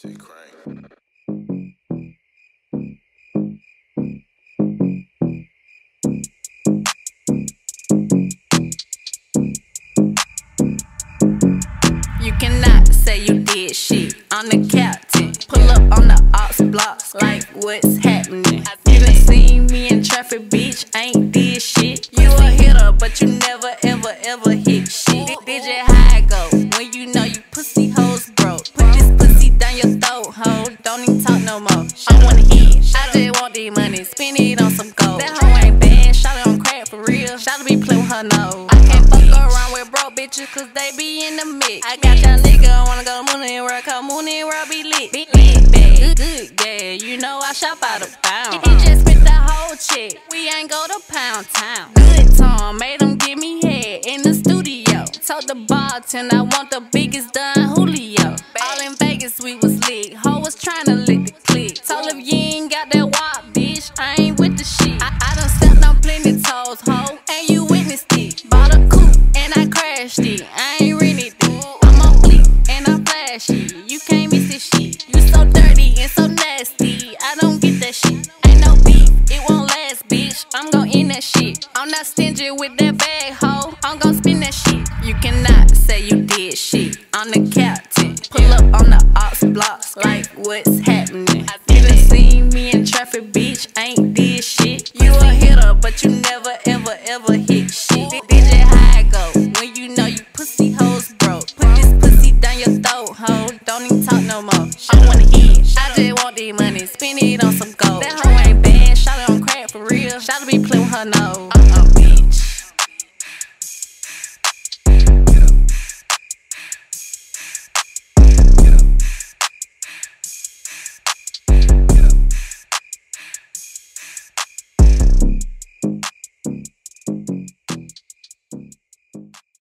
shit crank. You cannot say you did shit. I'm the captain. Pull up on the ops blocks like what's happening. You done seen me in traffic, bitch. Ain't did shit. You a hitter, but you never ever ever hit I wanna hit. I just want the money, spend it on some gold. That hoe ain't bad, shot it on crack for real. Shot be playing with her nose. I can't fuck around with broke bitches cause they be in the mix. I got your nigga, I wanna go to Moon World, cause Moon World be lit. Be lit, bad. Good, good, yeah, you know I shop out of pound. He just spent the whole check, we ain't go to Pound Town. Good time, made him give me head in the studio. Told the bartender I want the biggest Don Julio. And I crashed it. I ain't rented it. I'm on bleak and I'm flashy. You can't miss this shit. You so dirty and so nasty. I don't get that shit. Ain't no beef, it won't last, bitch. I'm gon' end that shit. I'm not stingy with that bag, ho. I'm gon' spin that shit. You cannot say you did shit. I'm the captain. Pull up on the ops blocks like what's happening. You done seen me in traffic, bitch. Ain't did shit. You a hitter, but you never ever ever hit shit. Did Shawty be playing with her nose.